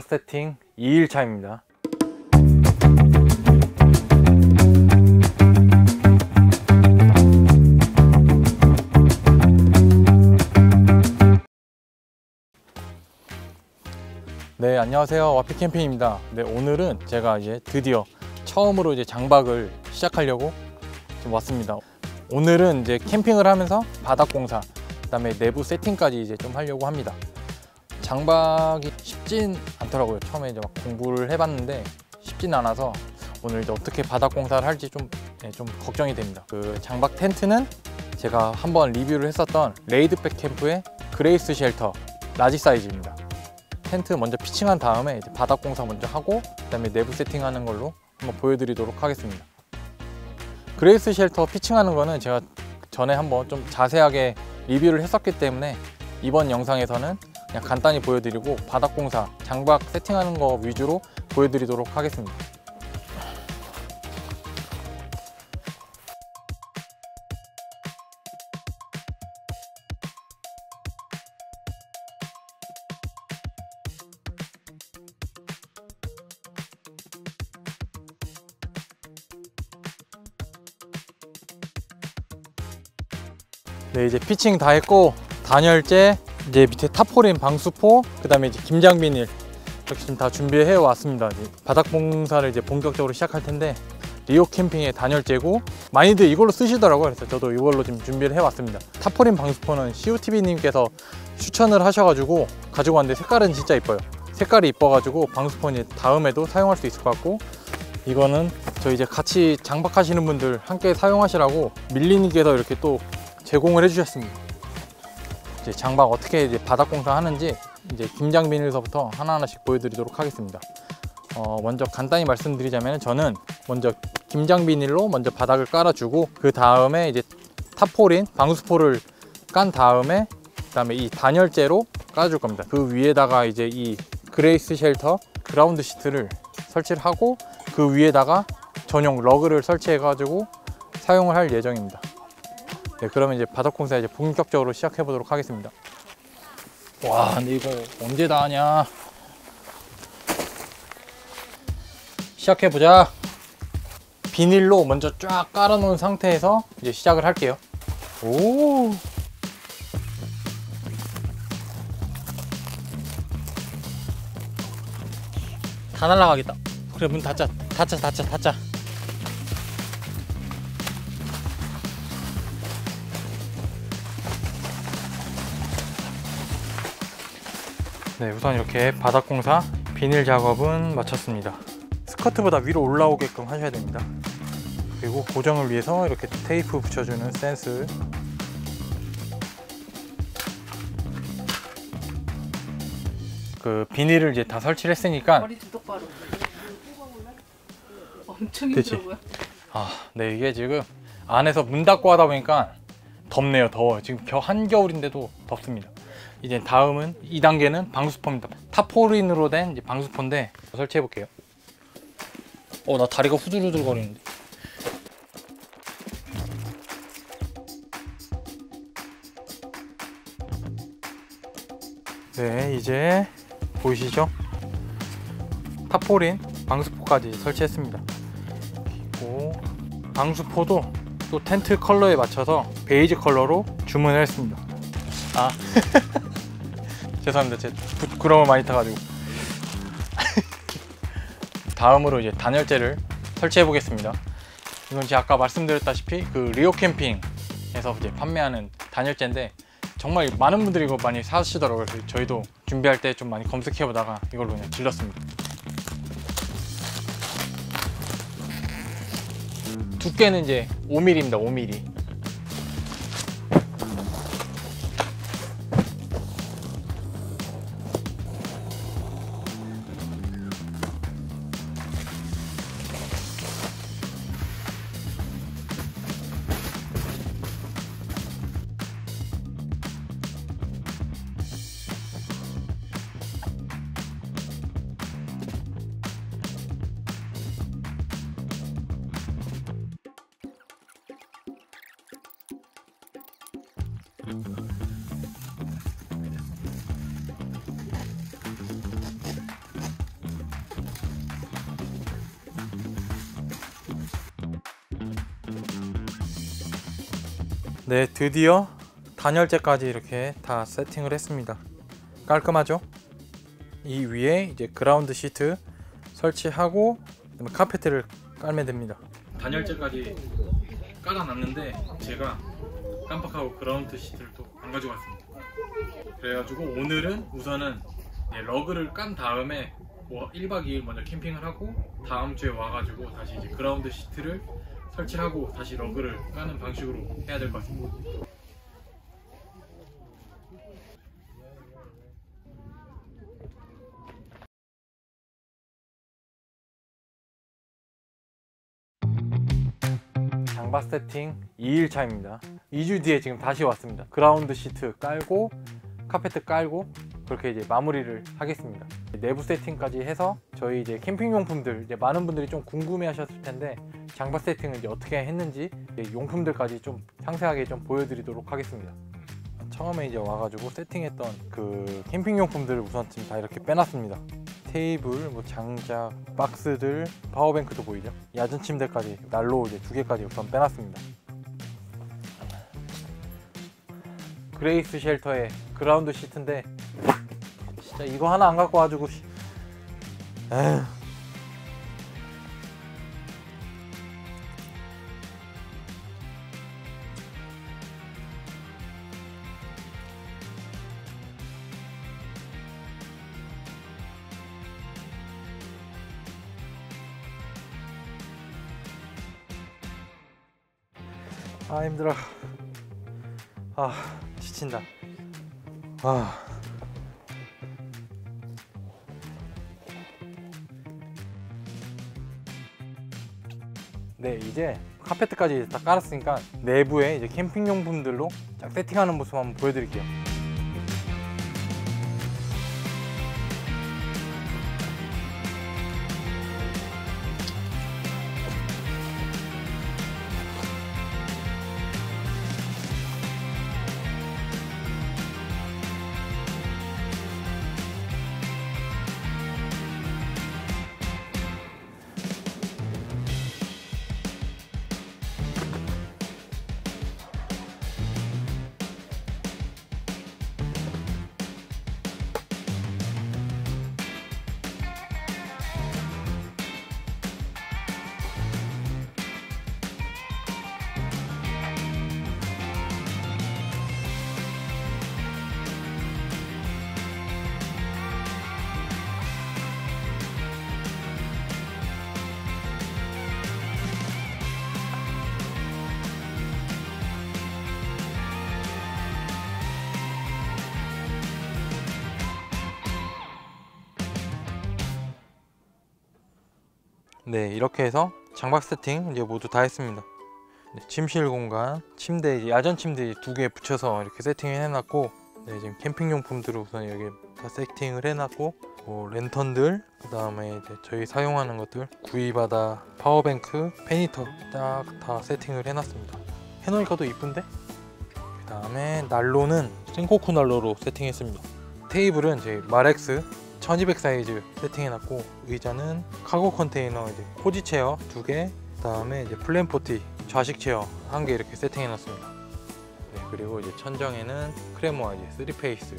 세팅 2일차입니다. 네, 안녕하세요. 와피 캠핑입니다. 네, 오늘은 제가 이제 드디어 처음으로 이제 장박을 시작하려고 좀 왔습니다. 오늘은 이제 캠핑을 하면서 바닥 공사, 그다음에 내부 세팅까지 이제 좀 하려고 합니다. 장박이 쉽진 않더라고요. 처음에 이제 막 공부를 해봤는데 쉽진 않아서 오늘 이제 어떻게 바닥 공사를 할지 좀, 네, 좀 걱정이 됩니다. 그 장박 텐트는 제가 한번 리뷰를 했었던 레이드백 캠프의 그레이스 쉘터 large 사이즈입니다. 텐트 먼저 피칭한 다음에 이제 바닥 공사 먼저 하고 그다음에 내부 세팅하는 걸로 한번 보여드리도록 하겠습니다. 그레이스 쉘터 피칭하는 거는 제가 전에 한번 좀 자세하게 리뷰를 했었기 때문에 이번 영상에서는 그냥 간단히 보여드리고 바닥 공사, 장박 세팅하는 거 위주로 보여드리도록 하겠습니다. 네 이제 피칭 다 했고 단열재 이제 밑에 타포린 방수포 그다음에 이제 김장 비닐 이렇게 지금 다 준비해 왔습니다. 바닥 공사를 이제 본격적으로 시작할 텐데 리오 캠핑의 단열재고 많이들 이걸로 쓰시더라고요. 그래서 저도 이걸로 지금 준비를 해 왔습니다. 타포린 방수포는 COTV 님께서 추천을 하셔가지고 가지고 왔는데 색깔은 진짜 이뻐요. 색깔이 이뻐가지고 방수포는 다음에도 사용할 수 있을 것 같고 이거는 저 이제 같이 장박하시는 분들 함께 사용하시라고 밀리님께서 이렇게 또 제공을 해주셨습니다. 이제 장박 어떻게 이제 바닥 공사 하는지 이제 김장 비닐서부터 하나하나씩 보여드리도록 하겠습니다. 어, 먼저 간단히 말씀드리자면 저는 먼저 김장 비닐로 먼저 바닥을 깔아주고 그 다음에 이제 타포린 방수포를 깐 다음에 그다음에 이 단열재로 깔아줄 겁니다. 그 위에다가 이제 이 그레이스 쉘터 그라운드 시트를 설치를 하고 그 위에다가 전용 러그를 설치해 가지고 사용을 할 예정입니다. 네, 그러면 이제 바닥 공사 이제 본격적으로 시작해 보도록 하겠습니다. 와, 근데 이거 언제 다 하냐? 시작해 보자. 비닐로 먼저 쫙 깔아 놓은 상태에서 이제 시작을 할게요. 오. 다 날라가겠다. 그래 문 닫자, 닫자, 닫자, 닫자. 네, 우선 이렇게 바닥 공사 비닐 작업은 마쳤습니다. 스커트보다 위로 올라오게끔 하셔야 됩니다. 그리고 고정을 위해서 이렇게 테이프 붙여주는 센스 그 비닐을 이제 다 설치를 했으니까 머리 두 똑바로. 엄청? 힘들어 보여. 아, 네 이게 지금 안에서 문 닫고 하다 보니까 덥네요, 더워요. 지금 겨 한겨울인데도 덥습니다. 이제 다음은 2단계는 방수포입니다. 타포린으로 된 방수포인데 설치해 볼게요. 어, 나 다리가 후들후들 거리는데. 네, 이제 보이시죠? 타포린 방수포까지 설치했습니다. 그리고 방수포도 또 텐트 컬러에 맞춰서 베이지 컬러로 주문을 했습니다. 아 죄송합니다. 제 부끄러움을 많이 타가지고 다음으로 이제 단열재를 설치해 보겠습니다. 이건 제가 아까 말씀드렸다시피 그 리오 캠핑에서 이제 판매하는 단열재인데 정말 많은 분들이 이거 많이 사시더라고요. 저희도 준비할 때 좀 많이 검색해 보다가 이걸로 그냥 질렀습니다. 두께는 이제 5mm입니다. 5mm. 네 드디어 단열재까지 이렇게 다 세팅을 했습니다. 깔끔하죠? 이 위에 이제 그라운드 시트 설치하고 카페트를 깔면 됩니다. 단열재까지 깔아놨는데 제가 깜빡하고 그라운드 시트를 또 안 가져갔습니다. 그래가지고 오늘은 우선은 네, 러그를 깐 다음에 뭐 1박 2일 먼저 캠핑을 하고 다음 주에 와가지고 다시 이제 그라운드 시트를 설치하고 다시 러그를 까는 방식으로 해야 될 것 같습니다. 장박 세팅 2일 차입니다. 2주 뒤에 지금 다시 왔습니다. 그라운드 시트 깔고 카페트 깔고 그렇게 이제 마무리를 하겠습니다. 내부 세팅까지 해서 저희 이제 캠핑 용품들 이제 많은 분들이 좀 궁금해 하셨을 텐데 장박 세팅을 이제 어떻게 했는지 이제 용품들까지 좀 상세하게 좀 보여드리도록 하겠습니다. 처음에 이제 와가지고 세팅했던 그 캠핑 용품들을 우선 지금 다 이렇게 빼놨습니다. 테이블, 뭐 장작, 박스들, power bank도 보이죠? 야전 침대까지 난로 이제 두 개까지 우선 빼놨습니다. 그레이스 쉘터의 그라운드 시트인데 진짜 이거 하나 안 갖고 와가지고 씨. 에휴. 아 힘들어. 아 지친다. 아. 네, 이제 카페트까지 다 깔았으니까 내부에 이제 캠핑 용품들로 쫙 세팅하는 모습 한번 보여드릴게요. 네, 이렇게 해서 장박 세팅 이제 모두 다 했습니다. 네, 침실 공간, 침대 야전 침대 두 개 붙여서 이렇게 세팅을 해놨고, 네, 지금 캠핑 용품들을 우선 여기 다 세팅을 해놨고, 뭐 랜턴들, 그 다음에 이제 저희 사용하는 것들, 구이바다, power bank, fan heater 딱 다 세팅을 해놨습니다. 해놓으니까 더 이쁜데? 그 다음에 난로는 센고쿠 난로로 세팅했습니다. 테이블은 저희 마렉스 1200 사이즈 세팅해놨고 의자는 카고 컨테이너 이제 cozy chair 두 개, 그 다음에 이제 플랜포티 좌식 chair 한개 이렇게 세팅해놨습니다. 네, 그리고 이제 천정에는 크레모아 이제 3페이스